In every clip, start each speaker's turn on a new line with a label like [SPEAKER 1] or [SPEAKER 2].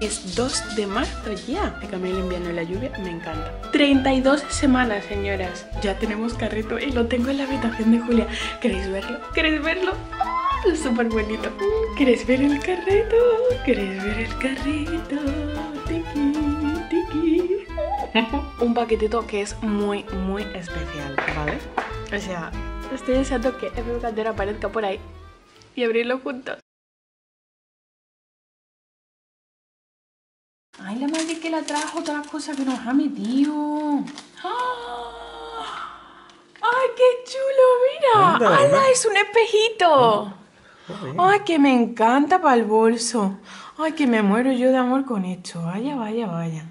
[SPEAKER 1] Es 2 de marzo ya. Me cambió el invierno y la lluvia, me encanta. 32 semanas, señoras. Ya tenemos carrito y lo tengo en la habitación de Julia. ¿Queréis verlo? ¿Queréis verlo? ¡Oh, súper bonito. ¿Queréis ver el carrito? ¿Queréis ver el carrito? Tiki, tiki. Un paquetito que es muy, muy especial, ¿vale? O sea, estoy deseando que F. Cantera aparezca por ahí y abrirlo juntos. Que la trajo, todas las cosas que nos ha metido. ¡Ah! ¡Ay, qué chulo! Mira. ¡Hala! Es un espejito. Ay, que me encanta para el bolso. Ay, que me muero yo de amor con esto. Vaya, vaya, vaya.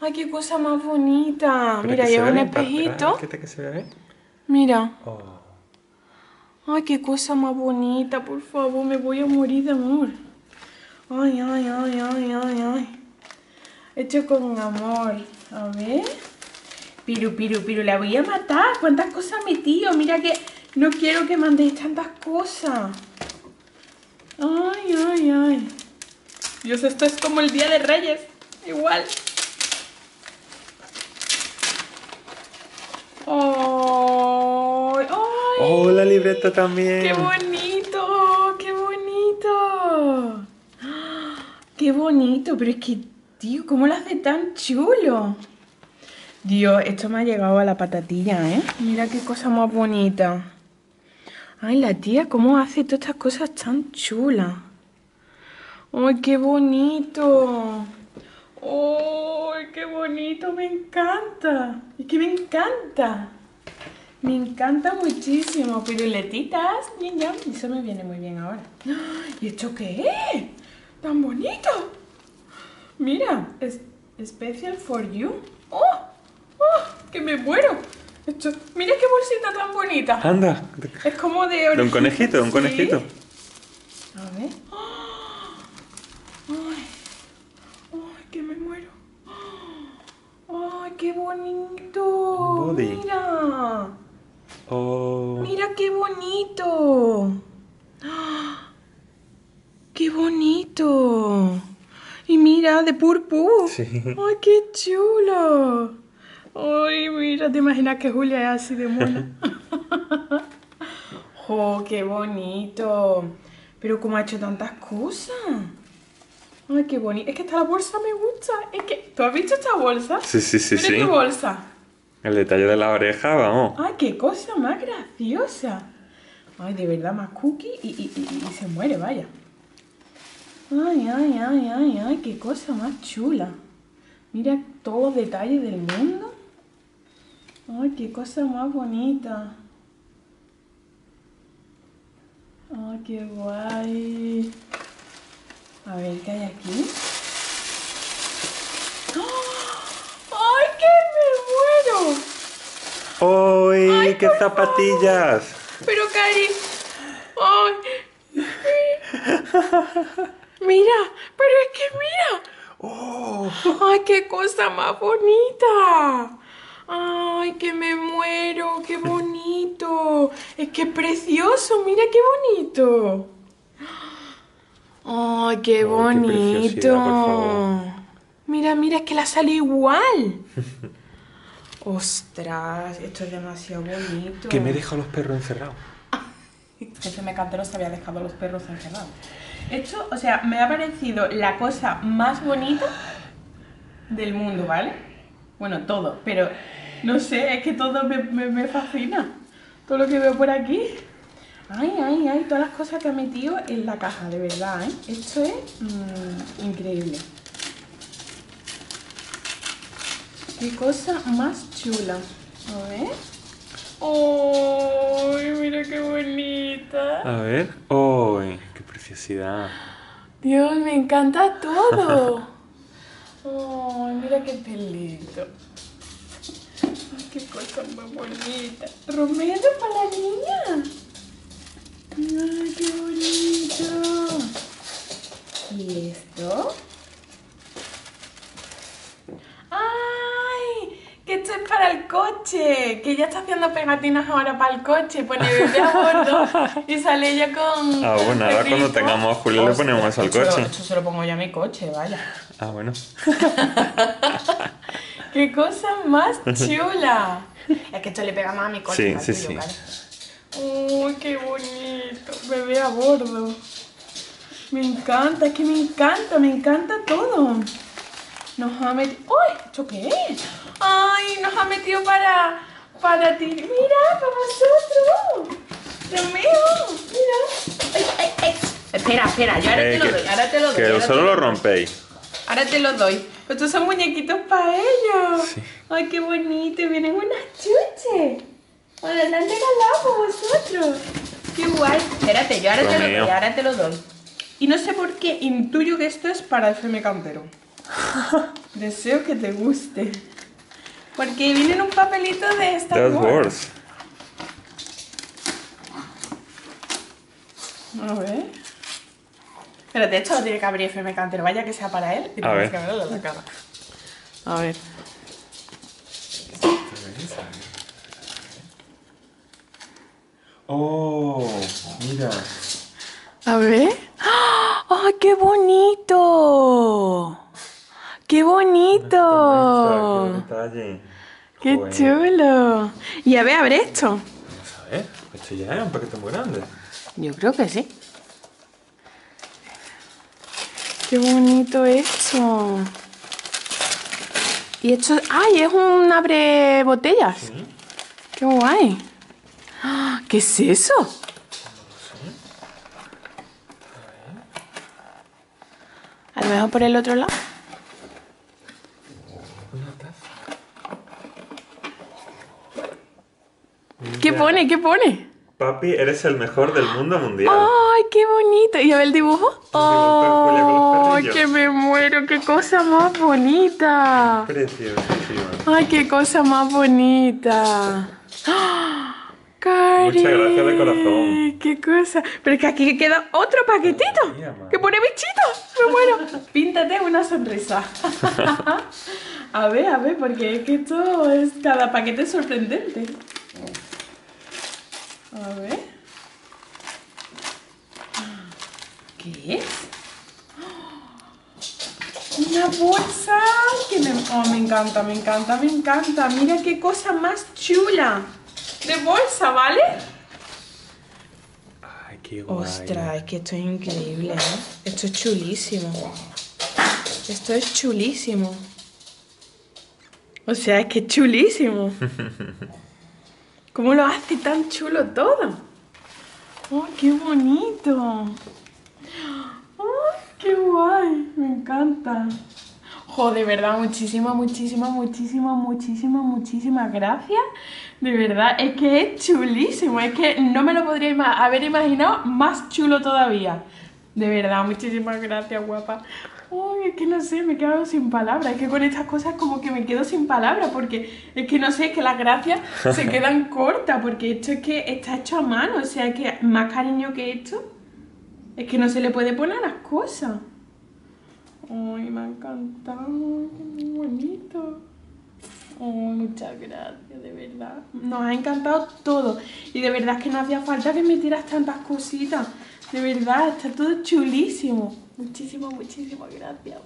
[SPEAKER 1] Ay, qué cosa más bonita. Mira, lleva un espejito. Mira.
[SPEAKER 2] Oh.
[SPEAKER 1] Ay, qué cosa más bonita, por favor, me voy a morir de amor. Ay, ay, ay, ay, ay, ay. Hecho con amor. A ver. Piru, piru, piru, la voy a matar. ¿Cuántas cosas mi tío? Mira que no quiero que mandéis tantas cosas. Ay, ay, ay. Dios, esto es como el Día de Reyes. Igual. Ay, ay.
[SPEAKER 2] Oh, la libreta también.
[SPEAKER 1] ¡Qué bonito! ¡Qué bonito! ¡Ah! ¡Qué bonito! Pero es que, tío, ¿cómo lo hace tan chulo? Dios, esto me ha llegado a la patatilla, ¿eh? Mira qué cosa más bonita. Ay, la tía, ¿cómo hace todas estas cosas tan chulas? ¡Ay, qué bonito! ¡Ay, qué bonito! Me encanta. Es que me encanta. Me encanta muchísimo. Piruletitas. Ya. Eso me viene muy bien ahora. ¿Y esto qué es? ¡Tan bonito! Mira, es special for you. ¡Oh! ¡Oh! ¡Que me muero! Esto, mira qué bolsita tan bonita.
[SPEAKER 2] Anda.
[SPEAKER 1] Es como de
[SPEAKER 2] De un conejito, un
[SPEAKER 1] sí.
[SPEAKER 2] conejito.
[SPEAKER 1] A ver. Ay, ay, que me muero. Ay, qué bonito.
[SPEAKER 2] Body.
[SPEAKER 1] Mira.
[SPEAKER 2] Oh.
[SPEAKER 1] Mira qué bonito. Qué bonito. Mira, de purpú.
[SPEAKER 2] Sí.
[SPEAKER 1] Ay, qué chulo. Ay, mira, te imaginas que Julia es así de mona. oh, qué bonito. Pero cómo ha hecho tantas cosas. Ay, qué bonito. Es que esta bolsa me gusta. Es que, ¿tú has visto esta bolsa?
[SPEAKER 2] Sí, sí, sí,
[SPEAKER 1] Mira
[SPEAKER 2] sí.
[SPEAKER 1] qué bolsa.
[SPEAKER 2] El detalle de la oreja, vamos.
[SPEAKER 1] Ay, qué cosa más graciosa. Ay, de verdad, más cookie y, y- y- y se muere, vaya. Ay, ay, ay, ay, ay, qué cosa más chula. Mira todos los detalles del mundo. Ay, qué cosa más bonita. Ay, qué guay. A ver, ¿qué hay aquí? ¡Ah! ¡Ay, que me muero!
[SPEAKER 2] ¡Uy!
[SPEAKER 1] Ay,
[SPEAKER 2] ¡Qué zapatillas!
[SPEAKER 1] Pero, Cari. Ay. Mira, pero es que mira.
[SPEAKER 2] ¡Oh!
[SPEAKER 1] Ay, qué cosa más bonita. Ay, que me muero, qué bonito. Es que precioso, mira qué bonito. Ay, qué
[SPEAKER 2] Oh, qué preciosidad, por favor.
[SPEAKER 1] bonito. Mira, mira, es que la sale igual. Ostras, esto es demasiado bonito.
[SPEAKER 2] Que me deja los perros encerrados.
[SPEAKER 1] Ese mecantero se había dejado los perros encerrados. Esto, o sea, me ha parecido la cosa más bonita del mundo, ¿vale? Bueno, todo, pero no sé, es que todo me, me- me fascina. Todo lo que veo por aquí. Ay, ay, ay, todas las cosas que ha metido en la caja, de verdad, ¿eh? Esto es mm, increíble. Qué cosa más chula. A ver. ¡Ay, mira qué bonita!
[SPEAKER 2] A ver. ¡Uy!
[SPEAKER 1] Dios, me encanta todo. Ay, mira qué pelito. Ay, qué cosa más bonita. Romero para la niña. Ay, qué bonito. ¿Y esto? ¡Ay! Que esto es para el coche. que ella está haciendo pegatinas ahora para el coche, pone bebé a bordo y sale ella con...
[SPEAKER 2] Ah, bueno, ahora cuando tengamos a Julio le ponemos al
[SPEAKER 1] esto-
[SPEAKER 2] coche.
[SPEAKER 1] Esto se lo pongo yo a mi coche, vaya.
[SPEAKER 2] Ah, bueno.
[SPEAKER 1] ¡Qué cosa más chula! es que esto le pega más a mi coche.
[SPEAKER 2] Sí,
[SPEAKER 1] al
[SPEAKER 2] sí,
[SPEAKER 1] tuyo,
[SPEAKER 2] sí.
[SPEAKER 1] ¡Uy, qué bonito! Bebé a bordo. Me encanta, es que me encanta, me encanta todo. Nos ha metido... ¡Uy! ¿Esto qué es? ¡Ay! Nos ha metido para... Para ti. ¡Mira! ¡Para vosotros! ¡Dios mío! ¡Mira! ¡Ay, ay, ay! Espera, espera, yo ahora
[SPEAKER 2] Eh,
[SPEAKER 1] te lo
[SPEAKER 2] que-
[SPEAKER 1] doy, ahora te lo doy.
[SPEAKER 2] Que solo
[SPEAKER 1] lo
[SPEAKER 2] lo rompéis.
[SPEAKER 1] Ahora te los doy. Estos son muñequitos para ellos.
[SPEAKER 2] Sí.
[SPEAKER 1] Ay, qué bonito. Vienen unas chuches. Os las han regalado por vosotros. Qué guay. Espérate, yo ahora
[SPEAKER 2] Lo
[SPEAKER 1] te lo doy, ahora te lo doy. Y no sé por qué intuyo que esto es para FM Campero. Deseo que te guste. Porque viene en un papelito de Star
[SPEAKER 2] That's
[SPEAKER 1] Wars. A ver. Espérate, esto lo tiene que abrir FM Cantero. Vaya que sea para él. Y
[SPEAKER 2] A
[SPEAKER 1] tienes
[SPEAKER 2] ver.
[SPEAKER 1] que verlo la cara. A ver.
[SPEAKER 2] Oh, mira.
[SPEAKER 1] A ver. ¡Ay, qué bonito! ¡Qué bonito!
[SPEAKER 2] detalle.
[SPEAKER 1] ¡Qué
[SPEAKER 2] Joder.
[SPEAKER 1] chulo! Y a ver, abre esto.
[SPEAKER 2] Vamos a ver. Esto ya es un paquete muy grande.
[SPEAKER 1] Yo creo que sí. ¡Qué bonito esto! Y esto... ¡Ay, es un abre botellas!
[SPEAKER 2] Sí.
[SPEAKER 1] ¡Qué guay! ¡Ah! ¿Qué es eso? A lo mejor por el otro lado.
[SPEAKER 2] Una taza.
[SPEAKER 1] ¿Qué
[SPEAKER 2] Mira.
[SPEAKER 1] Pone? ¿Qué pone?
[SPEAKER 2] Papi, eres el mejor del mundo mundial.
[SPEAKER 1] ¡Ay, qué bonito! ¿Y a ver el dibujo? ¡Ay, que me muero! ¡Qué cosa más bonita!
[SPEAKER 2] Preciosísimo.
[SPEAKER 1] ¡Ay, qué cosa más bonita! ¡Ah! ¡Cari!
[SPEAKER 2] Muchas gracias de corazón.
[SPEAKER 1] ¡Qué cosa! Pero es que aquí queda otro paquetito.
[SPEAKER 2] Madre.
[SPEAKER 1] ¡Que pone bichito! ¡Me muero! Píntate una sonrisa. a ver, a ver, porque es que esto es... Cada paquete es sorprendente. A ver. ¿Qué es? Una bolsa que me, oh, me encanta, me encanta, me encanta. Mira qué cosa más chula. De bolsa, ¿vale?
[SPEAKER 2] Ay, qué guay.
[SPEAKER 1] Ostras, es que esto es increíble, ¿eh? Esto es chulísimo. Esto es chulísimo. O sea, es que es chulísimo. ¿Cómo lo hace tan chulo todo? ¡Oh, qué bonito! ¡Oh, qué guay! Me encanta. Jo, de verdad, muchísimas, muchísimas, muchísimas, muchísimas, muchísimas gracias. De verdad, es que es chulísimo. Es que no me lo podría haber imaginado más chulo todavía. De verdad, muchísimas gracias, guapa. Uy, es que no sé, me he quedado sin palabras. Es que con estas cosas como que me quedo sin palabras porque es que no sé, es que las gracias se quedan cortas porque esto es que está hecho a mano. O sea, que más cariño que esto es que no se le puede poner a las cosas. Ay, me ha encantado, qué bonito. Ay, muchas gracias, de verdad. Nos ha encantado todo. Y de verdad es que no hacía falta que me tiras tantas cositas. De verdad, está todo chulísimo. Muchísimas, muchísimas gracias.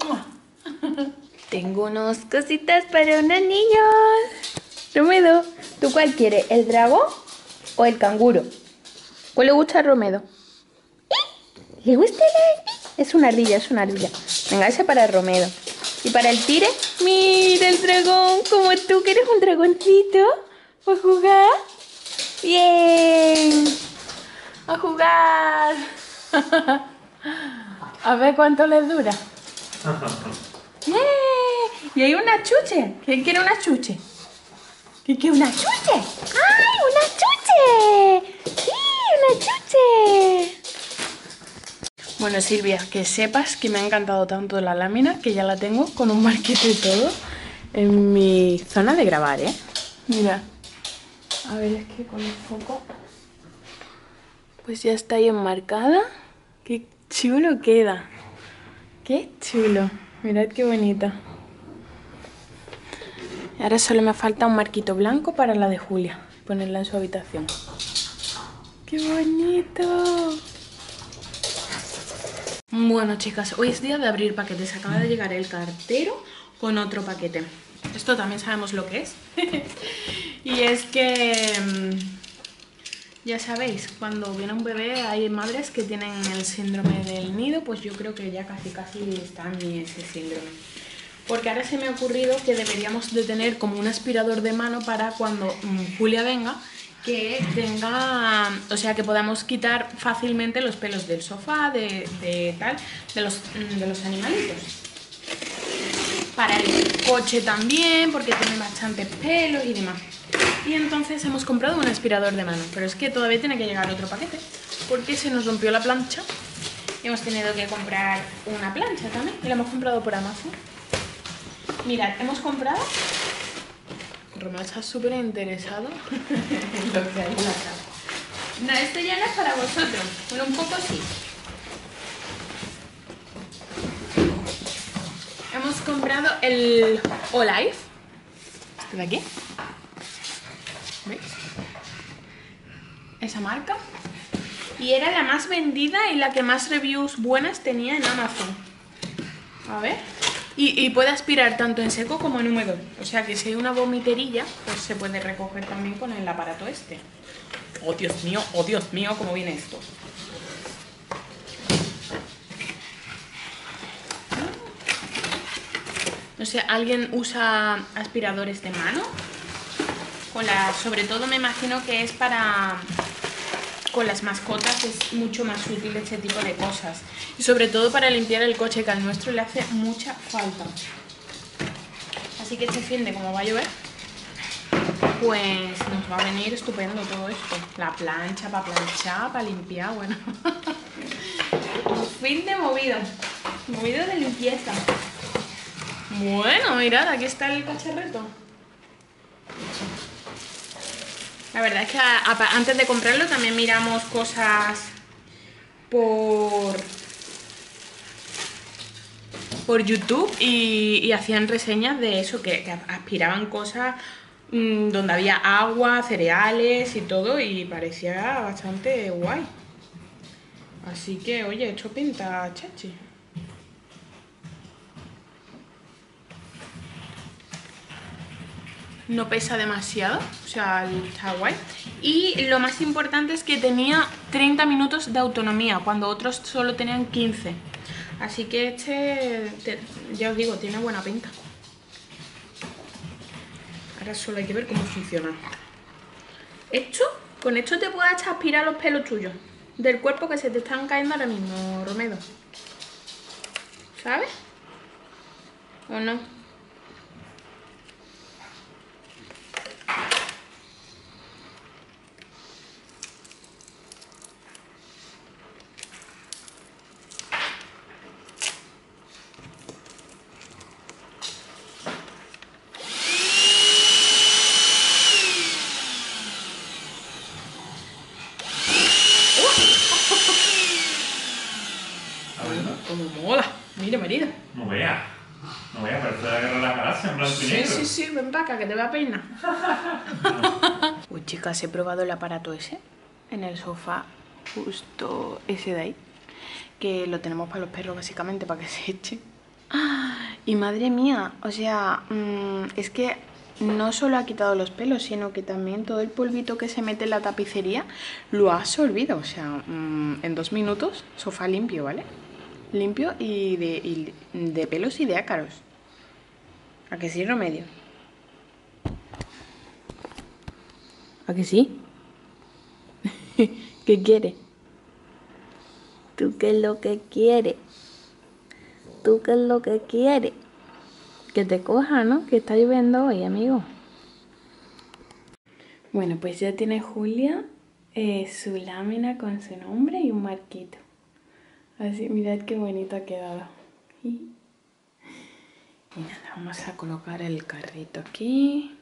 [SPEAKER 3] Tengo unas cositas para unos niños. Romedo, ¿tú cuál quieres? ¿El dragón o el canguro? ¿Cuál le gusta a Romedo? ¿Le gusta la Es una ardilla, es una ardilla. Venga, ese para Romedo. ¿Y para el tire? Mira el dragón, como tú que eres un dragoncito. ¿A jugar? Bien.
[SPEAKER 1] ¡A jugar! A ver cuánto les dura. ¡Eh! Y hay una chuche. ¿Quién quiere una chuche? ¿Quién quiere una chuche?
[SPEAKER 3] ¡Ay, una chuche! ¡Sí, una chuche!
[SPEAKER 1] Bueno, Silvia, que sepas que me ha encantado tanto la lámina que ya la tengo con un marquete y todo en mi zona de grabar, ¿eh? Mira. A ver, es que con el foco. Pues ya está ahí enmarcada. Qué chulo queda. Qué chulo. Mirad qué bonita. Ahora solo me falta un marquito blanco para la de Julia. Ponerla en su habitación. ¡Qué bonito! Bueno, chicas, hoy es día de abrir paquetes. Acaba de llegar el cartero con otro paquete. Esto también sabemos lo que es. y es que... Ya sabéis, cuando viene un bebé hay madres que tienen el síndrome del nido, pues yo creo que ya casi casi está en ese síndrome. Porque ahora se me ha ocurrido que deberíamos de tener como un aspirador de mano para cuando mm, Julia venga, que tenga, o sea, que podamos quitar fácilmente los pelos del sofá, de, de tal, de los, mm, de los animalitos. Para el coche también, porque tiene bastantes pelos y demás. Y entonces hemos comprado un aspirador de mano, pero es que todavía tiene que llegar otro paquete, porque se nos rompió la plancha. Y hemos tenido que comprar una plancha también, y la hemos comprado por Amazon. Mirad, hemos comprado. Romeo está súper interesado en lo que hay en la casa. No, esto ya no es para vosotros, pero un poco sí. Hemos comprado el Olive. Este de aquí. Esa marca. Y era la más vendida y la que más reviews buenas tenía en Amazon. A ver. Y, y puede aspirar tanto en seco como en húmedo. O sea que si hay una vomiterilla, pues se puede recoger también con el aparato este. Oh Dios mío, oh Dios mío, cómo viene esto. No sé, ¿alguien usa aspiradores de mano? Con la, sobre todo me imagino que es para con las mascotas es mucho más útil este tipo de cosas. Y sobre todo para limpiar el coche, que al nuestro le hace mucha falta. Así que este fin de como va a llover, pues nos va a venir estupendo todo esto. La plancha para planchar, para limpiar, bueno. Fin de movido. Movido de limpieza. Bueno, mirad, aquí está el cacharreto. La verdad es que antes de comprarlo también miramos cosas por por YouTube y, hacían reseñas de eso, que, que aspiraban cosas mm, donde había agua, cereales y todo y parecía bastante guay. Así que, oye, esto pinta chachi. No pesa demasiado, o sea, está guay. Y lo más importante es que tenía 30 minutos de autonomía, cuando otros solo tenían 15. Así que este, te- ya os digo, tiene buena pinta. Ahora solo hay que ver cómo funciona. Esto, con esto te puedes aspirar los pelos tuyos del cuerpo que se te están cayendo ahora mismo, Romedo. ¿Sabes? ¿O no?
[SPEAKER 2] A ver, ¿no?
[SPEAKER 1] Como mola. Mira, marido.
[SPEAKER 2] No vea. No vea, parece la guerra de la galaxia en blanco y
[SPEAKER 1] Sí, que te va a peinar. Uy, chicas, he probado el aparato ese en el sofá, justo ese de ahí, que lo tenemos para los perros básicamente, para que se echen. Y madre mía, o sea, mm, es que no solo ha quitado los pelos, sino que también todo el polvito que se mete en la tapicería lo ha absorbido. O sea, mm, en dos minutos, sofá limpio, ¿vale? Limpio y de, y de pelos y de ácaros. ¿A que sí, Remedio? ¿A que sí? ¿Qué quiere? ¿Tú qué es lo que quiere? ¿Tú qué es lo que quiere? Que te coja, ¿no? Que está lloviendo hoy, amigo. Bueno, pues ya tiene Julia eh, su lámina con su nombre y un marquito. Así, mirad qué bonito ha quedado. Y y nada, vamos a colocar el carrito aquí.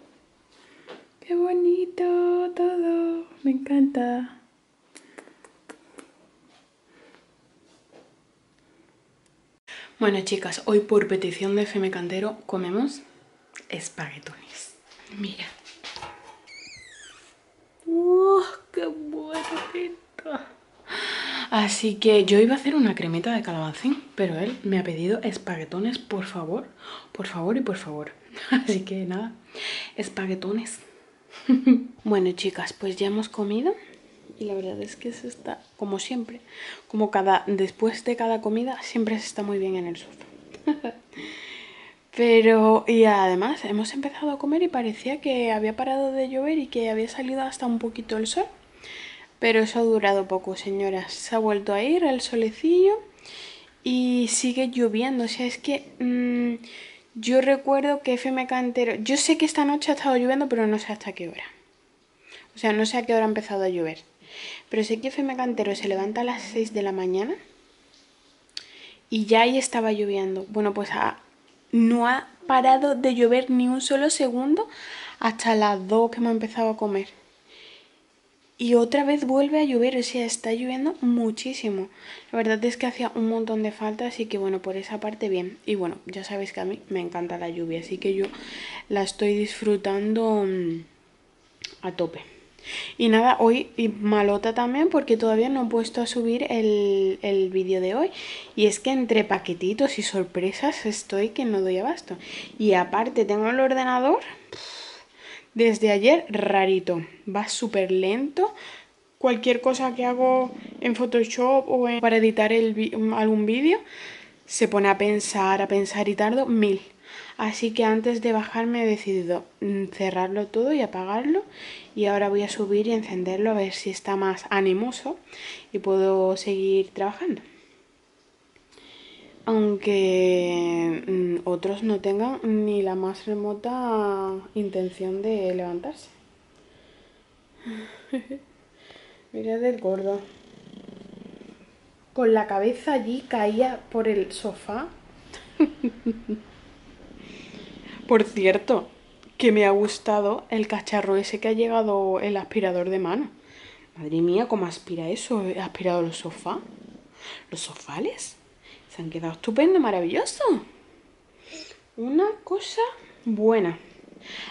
[SPEAKER 1] ¡Qué bonito todo! Me encanta. Bueno, chicas, hoy por petición de FM Cantero comemos espaguetones. Mira. ¡Uh, qué bueno! Así que yo iba a hacer una cremita de calabacín, pero él me ha pedido espaguetones, por favor, por favor y por favor. Así que nada, espaguetones. bueno, chicas, pues ya hemos comido y la verdad es que se está, como siempre, como cada después de cada comida, siempre se está muy bien en el sofá. Pero, y además, hemos empezado a comer y parecía que había parado de llover y que había salido hasta un poquito el sol. Pero eso ha durado poco, señoras. Se ha vuelto a ir el solecillo y sigue lloviendo. O sea, es que mm, yo recuerdo que FMK entero... Yo sé que esta noche ha estado lloviendo, pero no sé hasta qué hora. O sea, no sé a qué hora ha empezado a llover. Pero sé que FM Cantero se levanta a las 6 de la mañana y ya ahí estaba lloviendo. Bueno, pues no ha parado de llover ni un solo segundo hasta las 2 que hemos empezado a comer. Y otra vez vuelve a llover, o sea, está lloviendo muchísimo. La verdad es que hacía un montón de falta, así que bueno, por esa parte bien. Y bueno, ya sabéis que a mí me encanta la lluvia, así que yo la estoy disfrutando mm, a tope. Y nada, hoy y malota también porque todavía no he puesto a subir el, el vídeo de hoy. Y es que entre paquetitos y sorpresas estoy que no doy abasto. Y aparte tengo el ordenador desde ayer rarito. Va súper lento. Cualquier cosa que hago en Photoshop o para editar el, algún vídeo se pone a pensar, a pensar y tardo mil. Así que antes de bajarme he decidido mm, cerrarlo todo y apagarlo y ahora voy a subir y encenderlo a ver si está más animoso y puedo seguir trabajando. Aunque mm, otros no tengan ni la más remota intención de levantarse. Mira el gordo. Con la cabeza allí caía por el sofá. Por cierto, que me ha gustado el cacharro ese que ha llegado el aspirador de mano. Madre mía, ¿cómo aspira eso? ¿Ha aspirado los sofás? ¿Los sofales? Han quedado estupendo, maravilloso. Una cosa buena.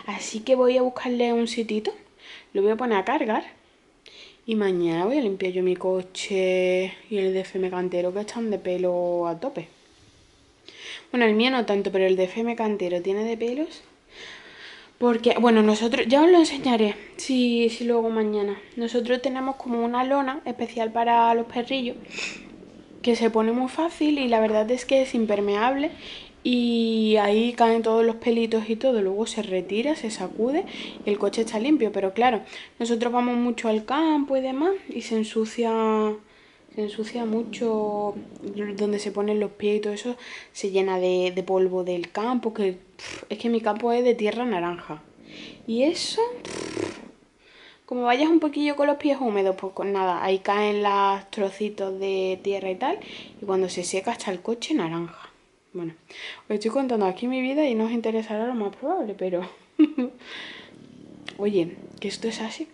[SPEAKER 1] Así que voy a buscarle un sitito. Lo voy a poner a cargar. Y mañana voy a limpiar yo mi coche y el de FM Cantero que están de pelo a tope. Bueno, el mío no tanto, pero el de FM Cantero tiene de pelos. Porque, bueno, nosotros, ya os lo enseñaré, si, si luego mañana. Nosotros tenemos como una lona especial para los perrillos, que se pone muy fácil y la verdad es que es impermeable y ahí caen todos los pelitos y todo, luego se retira, se sacude y el coche está limpio, pero claro, nosotros vamos mucho al campo y demás y se ensucia se ensucia mucho donde se ponen los pies y todo eso. Se llena de, polvo del campo que es que mi campo es de tierra naranja. Y eso como vayas un poquillo con los pies húmedos pues nada ahí caen los trocitos de tierra y tal y cuando se seca está el coche naranja bueno os estoy contando aquí mi vida y no os interesará lo más probable pero oye que esto es así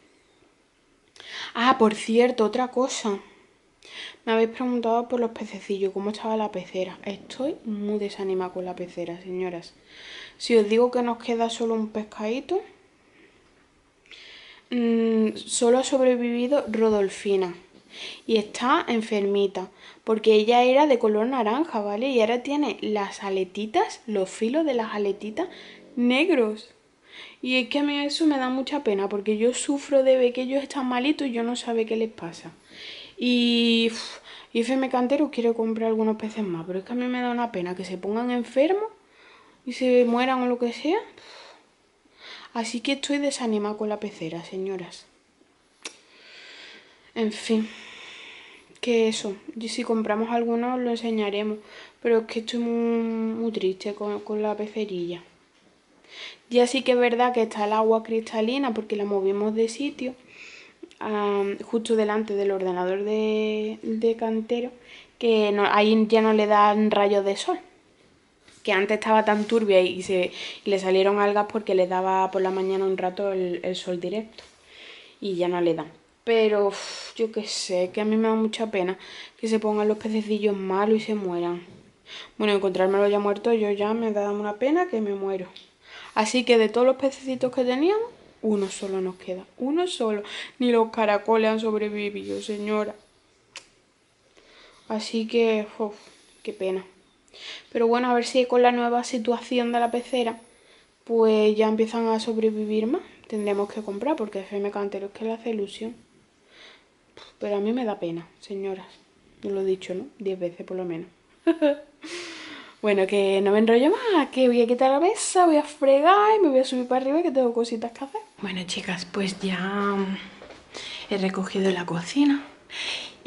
[SPEAKER 1] ah por cierto otra cosa me habéis preguntado por los pececillos, cómo estaba la pecera. Estoy muy desanimada con la pecera, señoras. Si os digo que nos queda solo un pescadito, mm, solo ha sobrevivido Rodolfina. Y está enfermita, porque ella era de color naranja, ¿vale? Y ahora tiene las aletitas, los filos de las aletitas negros. Y es que a mí eso me da mucha pena, porque yo sufro de ver que ellos están malitos y yo no sabe qué les pasa. Y, y FM Cantero quiere comprar algunos peces más, pero es que a mí me da una pena que se pongan enfermos y se mueran o lo que sea. Así que estoy desanimada con la pecera, señoras. En fin, que eso, y si compramos algunos lo enseñaremos, pero es que estoy muy, triste con, con la pecerilla. Ya sí que es verdad que está el agua cristalina porque la movimos de sitio, justo delante del ordenador de, cantero, que ahí ya no le dan rayos de sol. Que antes estaba tan turbia y, se, le salieron algas porque le daba por la mañana un rato el, sol directo. Y ya no le dan. Pero yo qué sé, que a mí me da mucha pena que se pongan los pececillos malos y se mueran. Bueno, encontrármelo ya muerto, yo ya me da una pena que me muero.
[SPEAKER 4] Así que de todos los pececitos que teníamos, uno solo nos queda. Uno solo. Ni los caracoles han sobrevivido, señora. Así que, uf, qué pena. Pero bueno, a ver si con la nueva situación de la pecera, pues ya empiezan a sobrevivir más. Tendremos que comprar porque FM Cantero es que le hace ilusión. Pero a mí me da pena, señoras. No lo he dicho, ¿no? Diez veces por lo menos. bueno, que no me enrollo más, que voy a quitar la mesa, voy a fregar y me voy a subir para arriba que tengo cositas que hacer.
[SPEAKER 1] Bueno, chicas, pues ya he recogido la cocina.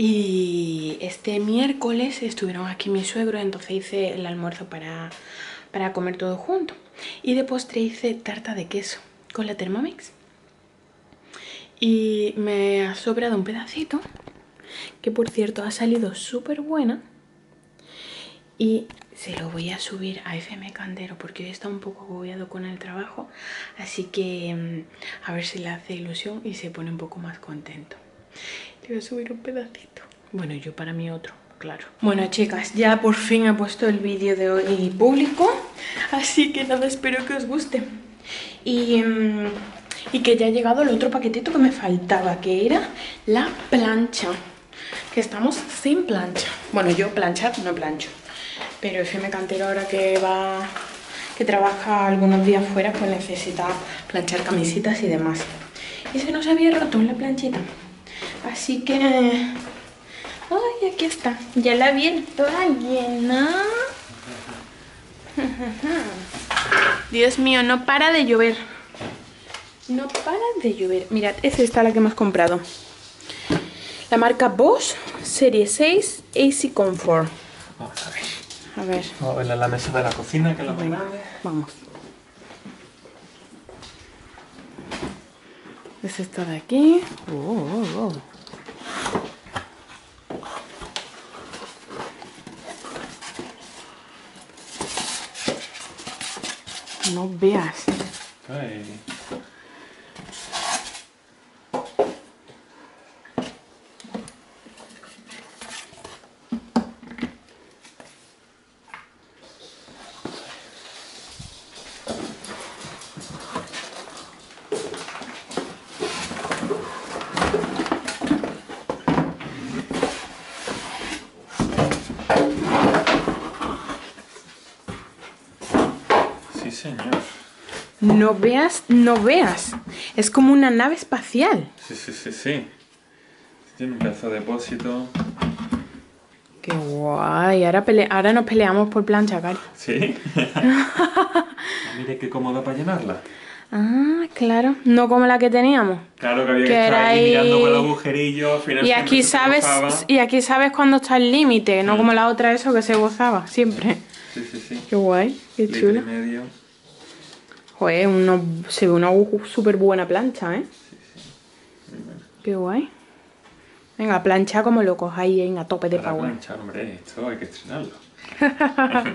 [SPEAKER 1] Y este miércoles estuvieron aquí mis suegros, entonces hice el almuerzo para, para comer todo junto. Y de postre hice tarta de queso con la Thermomix. Y me ha sobrado un pedacito, que por cierto ha salido súper buena. Y se lo voy a subir a FM Candero porque hoy está un poco agobiado con el trabajo. Así que mm, a ver si le hace ilusión y se pone un poco más contento. Le voy a subir un pedacito. Bueno, yo para mí otro, claro. Bueno, chicas, ya por fin he puesto el vídeo de hoy público. Así que nada, espero que os guste. Y, mm, y que ya ha llegado el otro paquetito que me faltaba, que era la plancha. Que estamos sin plancha. Bueno, yo planchar no plancho. Pero FM Cantero ahora que va que trabaja algunos días fuera, pues necesita planchar camisitas y demás. Y se nos había roto la planchita. Así que... ¡Ay, aquí está! Ya la vi toda llena. Dios mío, no para de llover. No para de llover. Mirad, es esta la que hemos comprado. La marca Bosch Serie 6 AC Comfort.
[SPEAKER 2] Vamos a ver.
[SPEAKER 1] A ver,
[SPEAKER 2] Vamos a ver la mesa de la cocina, que es la más grande.
[SPEAKER 1] vamos. Es esta de aquí. Oh, oh, oh. No veas.
[SPEAKER 2] Ay. Sí, señor.
[SPEAKER 1] No veas, no veas. Es como una nave espacial.
[SPEAKER 2] Sí, sí, sí, sí. Tiene un pedazo de depósito.
[SPEAKER 1] Qué guay. Ahora, pele- ahora nos peleamos por plancha, Cari.
[SPEAKER 2] Sí. Mire qué cómoda para llenarla.
[SPEAKER 1] Ah, claro. No como la que teníamos.
[SPEAKER 2] Claro que había que,
[SPEAKER 1] Que
[SPEAKER 2] estar ahí
[SPEAKER 1] ahí-
[SPEAKER 2] mirando por el agujerillo. Al final
[SPEAKER 1] Y aquí sabes, y aquí sabes cuándo está el límite, no como la otra eso que se gozaba siempre.
[SPEAKER 2] Sí, sí, sí.
[SPEAKER 1] Qué guay, qué
[SPEAKER 2] Litro y
[SPEAKER 1] chulo.
[SPEAKER 2] medio.
[SPEAKER 1] Joder, uno, se ve una súper buena plancha, ¿eh? Qué guay. Venga, plancha como locos ahí, en a tope de power.
[SPEAKER 2] planchar, hombre, esto hay que estrenarlo.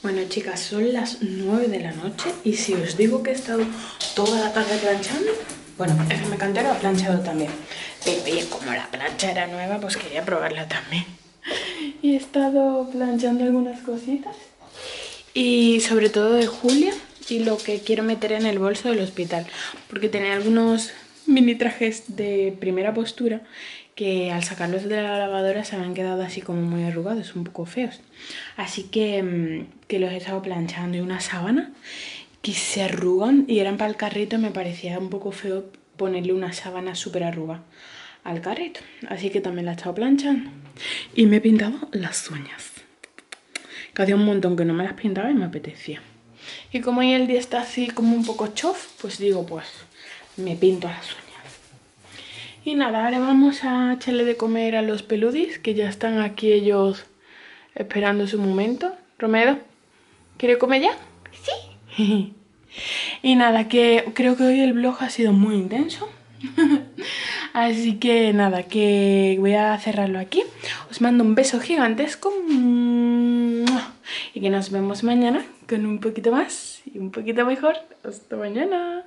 [SPEAKER 1] Bueno, chicas, son las 9 de la noche y si os digo que he estado toda la tarde planchando, bueno, FM Cantero ha planchado también. Pero oye, como la plancha era nueva, pues quería probarla también. Y he estado planchando algunas cositas. Y sobre todo de Julia y lo que quiero meter en el bolso del hospital. Porque tenía algunos mini trajes de primera postura que al sacarlos de la lavadora se habían quedado así como muy arrugados, un poco feos. Así que, mm, que los he estado planchando y una sábana que se arrugan y eran para el carrito me parecía un poco feo ponerle una sábana súper arruga al carrito. Así que también la he estado planchando. Y me he pintado las uñas. Que hacía un montón que no me las pintaba y me apetecía. Y como hoy el día está así como un poco chof, pues digo, pues me pinto las uñas. Y nada, ahora vamos a echarle de comer a los peludis, que ya están aquí ellos esperando su momento. Romedo, ¿quiere comer ya? Sí. y nada, que creo que hoy el vlog ha sido muy intenso. Así que nada, que voy a cerrarlo aquí. Os mando un beso gigantesco. Y que nos vemos mañana con un poquito más y un poquito mejor. Hasta mañana.